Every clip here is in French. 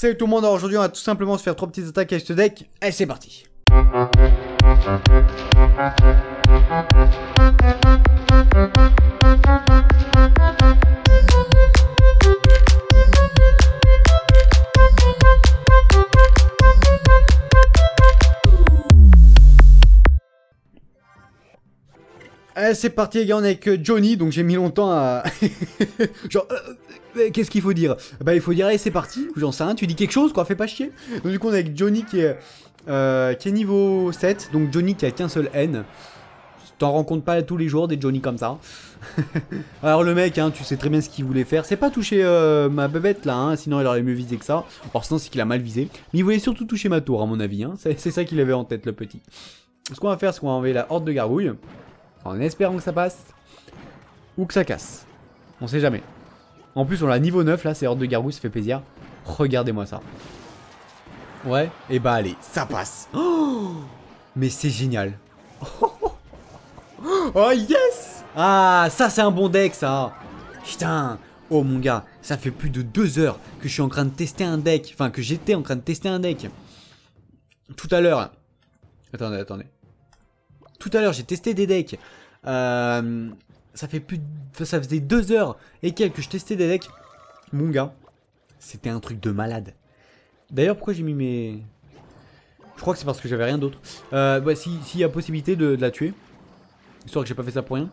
Salut tout le monde, aujourd'hui on va tout simplement se faire trois petites attaques avec ce deck. Et c'est parti Allez, c'est parti les gars, on est avec euh, Johnny, donc j'ai mis longtemps à... Genre, euh, euh, qu'est-ce qu'il faut dire? Bah il faut dire, allez c'est parti, j'en sais rien, tu dis quelque chose quoi, fais pas chier. Donc du coup on est avec Johnny qui est, qui niveau 7, donc Johnny qui a qu'un seul N. T'en rencontres pas tous les jours des Johnny comme ça. Alors le mec, hein, tu sais très bien ce qu'il voulait faire. C'est pas toucher ma bébête là, hein, sinon il aurait mieux visé que ça. Alors sinon c'est qu'il a mal visé. Mais il voulait surtout toucher ma tour à mon avis. Hein. C'est ça qu'il avait en tête le petit. Ce qu'on va faire, c'est qu'on va envoyer la horde de gargouilles. En espérant que ça passe. Ou que ça casse. On sait jamais. En plus, on l'a niveau 9 là, c'est horde de gargouilles, ça fait plaisir. Regardez-moi ça. Ouais, et bah allez, ça passe. Oh Mais c'est génial. Oh yes Ah, ça c'est un bon deck ça. Putain. Oh mon gars, ça fait plus de deux heures que je suis en train de tester un deck. Enfin, que j'étais en train de tester un deck. Tout à l'heure. Attendez, attendez. Tout à l'heure, j'ai testé des decks. Euh, ça fait plus. Ça faisait deux heures et quelques que je testais des decks. Mon gars, c'était un truc de malade. D'ailleurs, pourquoi j'ai mis mes... Je crois que c'est parce que j'avais rien d'autre. Euh, bah, s'il y a possibilité de, la tuer. Histoire que j'ai pas fait ça pour rien.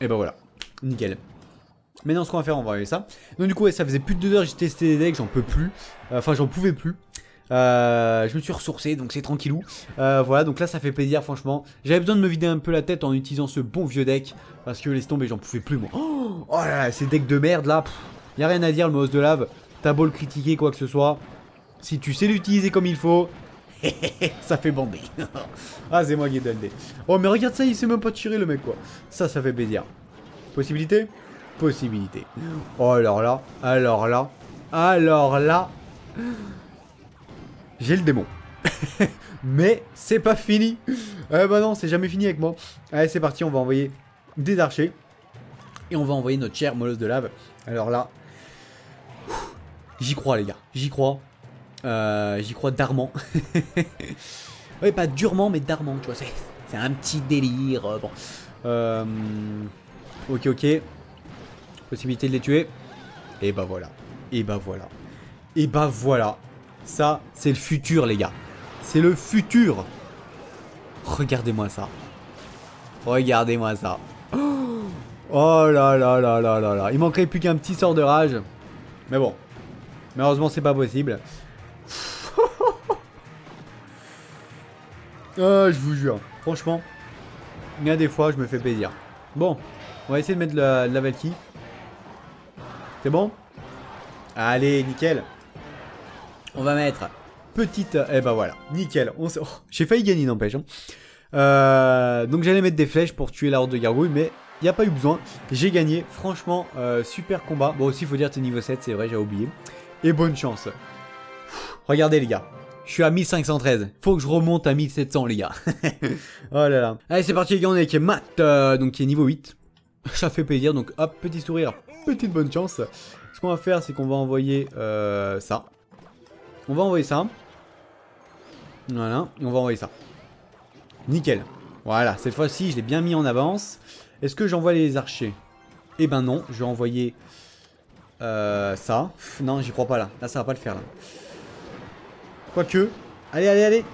Et bah voilà. Nickel. Maintenant, ce qu'on va faire, on va enlever ça. Donc, du coup, ça faisait plus de deux heures que j'ai testé des decks, j'en peux plus. Enfin, j'en pouvais plus. Euh, je me suis ressourcé, donc c'est tranquillou. Euh, voilà, donc là, ça fait plaisir, franchement. J'avais besoin de me vider un peu la tête en utilisant ce bon vieux deck. Parce que laisse tomber, j'en pouvais plus, moi. Oh, là là, ces decks de merde, là. Pff, y a rien à dire, le mousse de lave. T'as beau le critiquer, quoi que ce soit. Si tu sais l'utiliser comme il faut, ça fait bander. ah, c'est moi qui ai donné. Oh, mais regarde ça, il sait même pas tirer le mec, quoi. Ça, ça fait plaisir. Possibilité? Possibilité. Oh, alors là, alors là, alors là. J'ai le démon. mais c'est pas fini. Eh bah non, c'est jamais fini avec moi. Allez, c'est parti, on va envoyer des archers. Et on va envoyer notre chère molosse de lave. Alors là, j'y crois, les gars. J'y crois. Euh, j'y crois d'armant. ouais, pas durement, mais d'armant, tu vois. C'est c'est un petit délire. euh, Bon. Euh, ok, ok. Possibilité de les tuer. Et bah voilà. Et bah voilà. Et bah voilà. Ça, c'est le futur, les gars. C'est le futur. Regardez-moi ça. Regardez-moi ça. Oh là là là là là là. Il manquerait plus qu'un petit sort de rage. Mais bon. Malheureusement, c'est pas possible. Ah, je vous jure. Franchement, il y a des fois, je me fais plaisir. Bon, on va essayer de mettre la, de la. C'est bon? Allez, nickel. On va mettre petite... Eh ben voilà, nickel. On oh, J'ai failli gagner, n'empêche. hein. Euh, donc j'allais mettre des flèches pour tuer la horde de gargouilles, mais il n'y a pas eu besoin. J'ai gagné. Franchement, euh, super combat. Bon, aussi, il faut dire que c'est niveau 7, c'est vrai, j'ai oublié. Et bonne chance. Regardez, les gars. Je suis à 1513. Faut que je remonte à 1700, les gars. oh là là. Allez, c'est parti, les gars. On est avec Matt, euh, donc qui est niveau 8. Ça fait plaisir. Donc, hop, petit sourire. Petite bonne chance. Ce qu'on va faire, c'est qu'on va envoyer ça. On va envoyer ça. Voilà. Et on va envoyer ça. Nickel. Voilà. Cette fois-ci, je l'ai bien mis en avance. Est-ce que j'envoie les archers? Eh ben non. Je vais envoyer euh, ça. Non, j'y crois pas là. Là, ça va pas le faire là. Quoique. Allez, allez, allez.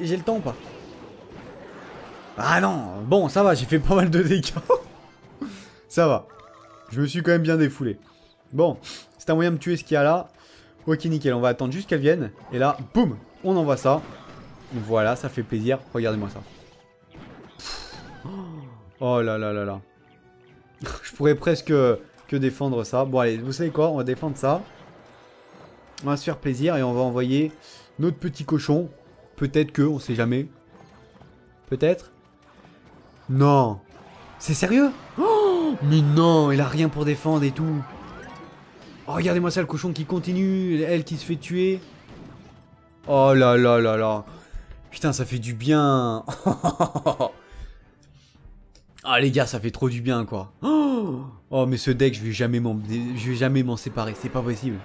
J'ai le temps ou pas? Ah non. Bon, ça va. J'ai fait pas mal de dégâts. ça va. Je me suis quand même bien défoulé. Bon. C'est un moyen de tuer ce qu'il y a là. Ok, nickel. On va attendre juste qu'elle vienne. Et là, boum. On envoie ça. Voilà, ça fait plaisir. Regardez-moi ça. Oh là là là là. Je pourrais presque que défendre ça. Bon, allez, vous savez quoi On va défendre ça. On va se faire plaisir et on va envoyer notre petit cochon. Peut-être que, on sait jamais. Peut-être. Non. C'est sérieux? Oh, Mais non, il a rien pour défendre et tout. Oh, regardez-moi ça, le cochon qui continue, elle qui se fait tuer. Oh là là là là. Putain, ça fait du bien. Ah les gars, ça fait trop du bien quoi. Oh, mais ce deck, je vais jamais m'en séparer, c'est pas possible.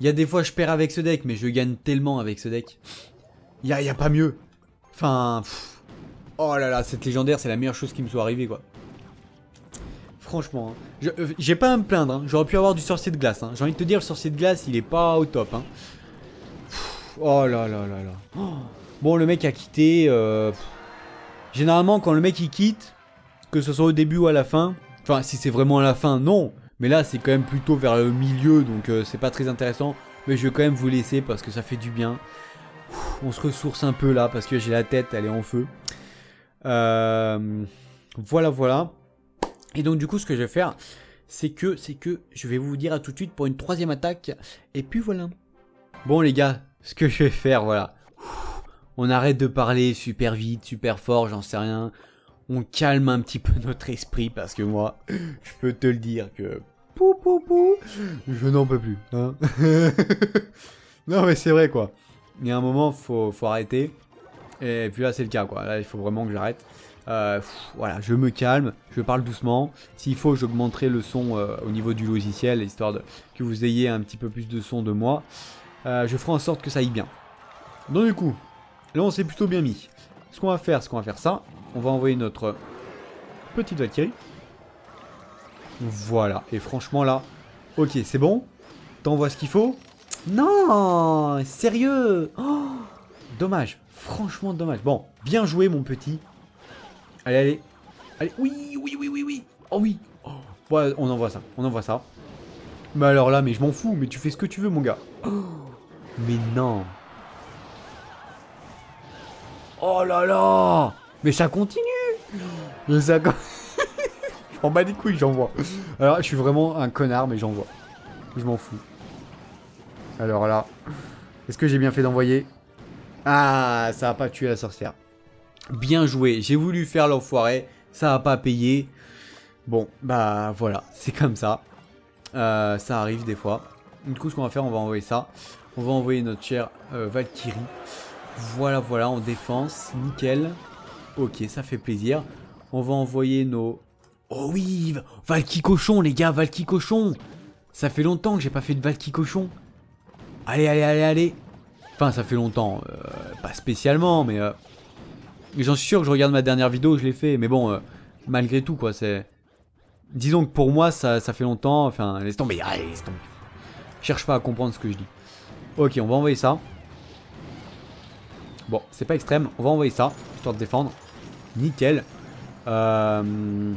Il y a des fois je perds avec ce deck, mais je gagne tellement avec ce deck. Il y a, pas mieux. Enfin... Oh là là, cette légendaire, c'est la meilleure chose qui me soit arrivée, quoi. Franchement, hein. euh, j'ai pas à me plaindre. Hein. J'aurais pu avoir du sorcier de glace. Hein. J'ai envie de te dire, le sorcier de glace, il est pas au top. Oh là là là là. Bon, le mec a quitté. Euh, généralement, quand le mec il quitte, que ce soit au début ou à la fin, enfin, si c'est vraiment à la fin, non. Mais là, c'est quand même plutôt vers le milieu, donc euh, c'est pas très intéressant. Mais je vais quand même vous laisser parce que ça fait du bien. On se ressource un peu là parce que j'ai la tête, elle est en feu. voilà, voilà. Et donc du coup, ce que je vais faire, c'est que, c'est que je vais vous dire à tout de suite pour une troisième attaque. Et puis voilà. Bon les gars, ce que je vais faire, voilà. On arrête de parler super vite, super fort, j'en sais rien. On calme un petit peu notre esprit parce que moi, je peux te le dire que pou pou pou, je n'en peux plus. Hein non mais c'est vrai quoi. Il y a un moment, faut, faut arrêter. Et puis là, c'est le cas quoi. Là, il faut vraiment que j'arrête. Euh, voilà, je me calme, je parle doucement. S'il faut, j'augmenterai le son euh, au niveau du logiciel, histoire que vous ayez un petit peu plus de son de moi. Euh, je ferai en sorte que ça aille bien. Donc du coup, là on s'est plutôt bien mis. Ce qu'on va faire, c'est qu'on va faire ça. On va envoyer notre petite Valkyrie. Voilà, et franchement là, ok, c'est bon. T'envoies ce qu'il faut. Non, sérieux oh, Dommage, franchement dommage. Bon, bien joué mon petit. Allez, allez. Allez, oui, oui, oui, oui, oui. Oh oui. Oh. On envoie ça, on envoie ça. Mais alors là, mais je m'en fous, mais tu fais ce que tu veux, mon gars. Mais non. Oh là là Mais ça continue Mais ça... je m'en bats les couilles, j'envoie. Alors, je suis vraiment un connard, mais j'envoie. Je m'en fous. Alors là, est-ce que j'ai bien fait d'envoyer? Ah, ça a pas tué la sorcière. Bien joué. J'ai voulu faire l'enfoiré. Ça a pas payé. Bon, bah voilà. C'est comme ça. Euh, ça arrive des fois. Du coup, ce qu'on va faire, on va envoyer ça. On va envoyer notre chère euh, Valkyrie. Voilà, voilà, en défense. Nickel. Ok, ça fait plaisir. On va envoyer nos... Oh oui Valky cochon, les gars, Valky cochon Ça fait longtemps que j'ai pas fait de Valky cochon. Allez, allez, allez, allez Enfin, ça fait longtemps. Euh, pas spécialement, mais... J'en suis sûr que je regarde ma dernière vidéo, je l'ai fait, mais bon, euh, malgré tout, quoi, c'est... Disons que pour moi, ça, ça fait longtemps, enfin, laisse tomber, allez, laisse tomber. Cherche pas à comprendre ce que je dis. Ok, on va envoyer ça. Bon, c'est pas extrême, on va envoyer ça, histoire de défendre. Nickel. Euh...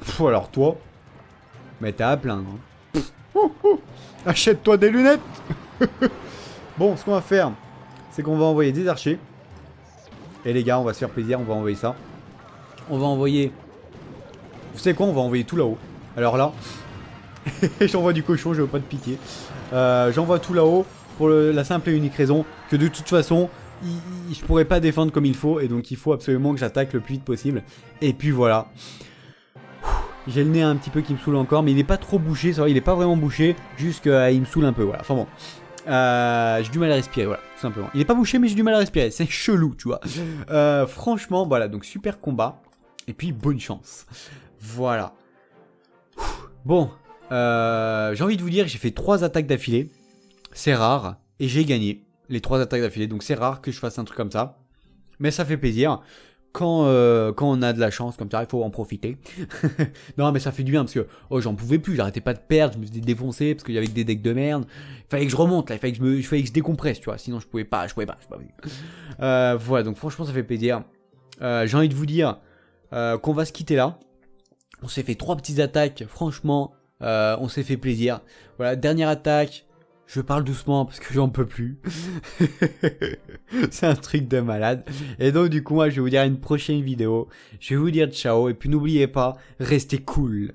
Pff, alors toi, mais t'as à plaindre. Hein. Achète-toi des lunettes Bon, ce qu'on va faire, c'est qu'on va envoyer des archers. Et les gars, on va se faire plaisir, on va envoyer ça. On va envoyer... Vous savez quoi On va envoyer tout là-haut. Alors là, j'envoie du cochon, je veux pas de pitié. Euh, j'envoie tout là-haut pour la simple et unique raison que de toute façon, je pourrais pas défendre comme il faut. Et donc il faut absolument que j'attaque le plus vite possible. Et puis voilà. J'ai le nez un petit peu qui me saoule encore, mais il est pas trop bouché, ça va, il est pas vraiment bouché, juste qu'il me saoule un peu, voilà. Enfin bon. Euh, j'ai du mal à respirer, voilà, tout simplement. Il est pas bouché, mais j'ai du mal à respirer. C'est chelou, tu vois. Euh, franchement, voilà, donc super combat. Et puis, bonne chance. Voilà. Bon, euh, j'ai envie de vous dire, j'ai fait trois attaques d'affilée. C'est rare. Et j'ai gagné les trois attaques d'affilée. Donc c'est rare que je fasse un truc comme ça. Mais ça fait plaisir quand, euh, quand on a de la chance comme ça, il faut en profiter. non, mais ça fait du bien parce que oh, j'en pouvais plus, j'arrêtais pas de perdre, je me faisais défoncer parce qu'il y avait des decks de merde. Il fallait que je remonte là, il fallait que je, me, il fallait que je décompresse, tu vois. Sinon, je pouvais pas, je pouvais pas. Je pas. Euh, voilà, donc franchement, ça fait plaisir. Euh, J'ai envie de vous dire qu'on va se quitter là. On s'est fait trois petites attaques, franchement, on s'est fait plaisir. Voilà, dernière attaque, je parle doucement parce que j'en peux plus. c'est un truc de malade. Et donc du coup, moi, je vais vous dire à une prochaine vidéo. Je vais vous dire ciao et puis n'oubliez pas, restez cool.